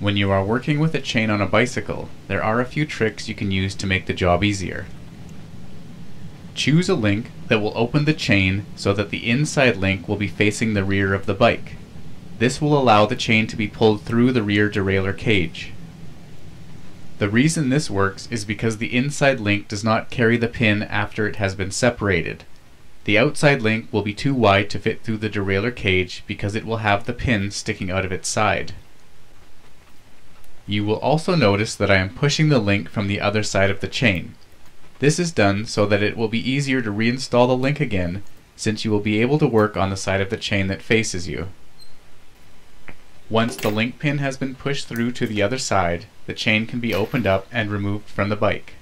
When you are working with a chain on a bicycle, there are a few tricks you can use to make the job easier. Choose a link that will open the chain so that the inside link will be facing the rear of the bike. This will allow the chain to be pulled through the rear derailleur cage. The reason this works is because the inside link does not carry the pin after it has been separated. The outside link will be too wide to fit through the derailleur cage because it will have the pin sticking out of its side. You will also notice that I am pushing the link from the other side of the chain. This is done so that it will be easier to reinstall the link again since you will be able to work on the side of the chain that faces you. Once the link pin has been pushed through to the other side, the chain can be opened up and removed from the bike.